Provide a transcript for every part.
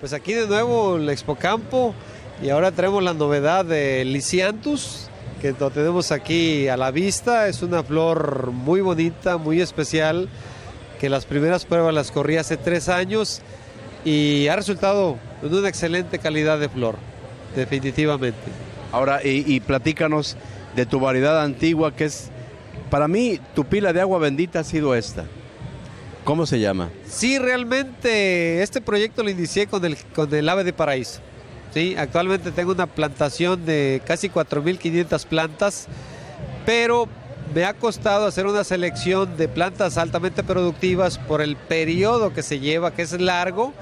Pues aquí de nuevo el Expo Campo y ahora traemos la novedad de Lisianthus, que lo tenemos aquí a la vista. Es una flor muy bonita, muy especial, que las primeras pruebas las corrí hace tres años y ha resultado de una excelente calidad de flor, definitivamente. Ahora, y, y platícanos de tu variedad antigua, que es, para mí, tu pila de agua bendita ha sido esta. ¿Cómo se llama? Sí, realmente este proyecto lo inicié con el, con el ave de paraíso. Sí, actualmente tengo una plantación de casi 4.500 plantas, pero me ha costado hacer una selección de plantas altamente productivas por el periodo que se lleva, que es largo,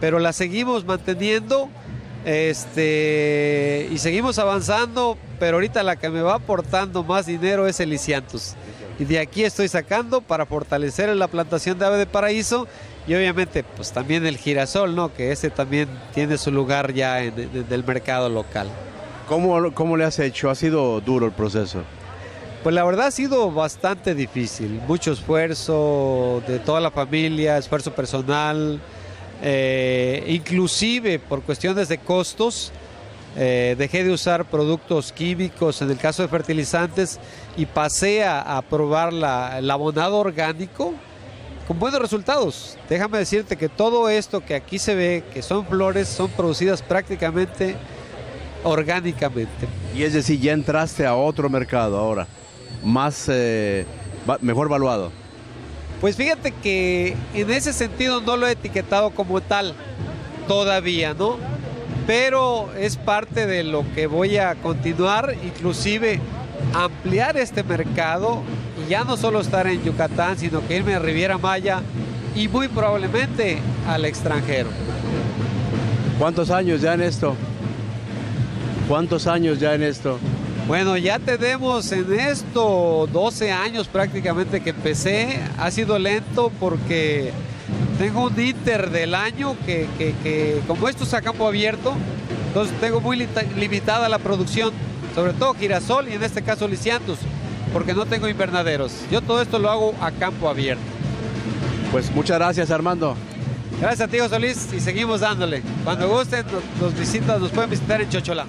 pero la seguimos manteniendo este, y seguimos avanzando, pero ahorita la que me va aportando más dinero es el Isiantus. Y de aquí estoy sacando para fortalecer la plantación de ave de paraíso y obviamente pues también el girasol, ¿no? Que ese también tiene su lugar ya en, en el mercado local. ¿Cómo, ¿Cómo le has hecho? ¿Ha sido duro el proceso? Pues la verdad ha sido bastante difícil, mucho esfuerzo de toda la familia, esfuerzo personal, eh, inclusive por cuestiones de costos, eh, dejé de usar productos químicos en el caso de fertilizantes y pasé a, a probar la, el abonado orgánico con buenos resultados. Déjame decirte que todo esto que aquí se ve, que son flores, son producidas prácticamente orgánicamente. Y es decir, ya entraste a otro mercado ahora, más, eh, mejor valuado. Pues fíjate que en ese sentido no lo he etiquetado como tal todavía, ¿no? Pero es parte de lo que voy a continuar, inclusive ampliar este mercado y ya no solo estar en Yucatán, sino que irme a Riviera Maya y muy probablemente al extranjero. ¿Cuántos años ya en esto? ¿Cuántos años ya en esto? Bueno, ya tenemos en esto 12 años prácticamente que empecé. Ha sido lento porque tengo un inter del año que, que- que como esto es a campo abierto, entonces tengo muy limitada la producción, sobre todo girasol y en este caso lisianthus, porque no tengo invernaderos. Yo todo esto lo hago a campo abierto. Pues muchas gracias Armando. Gracias a ti, José Luis, y seguimos dándole. Cuando gusten, nos, nos visitan, nos pueden visitar en Chocholá.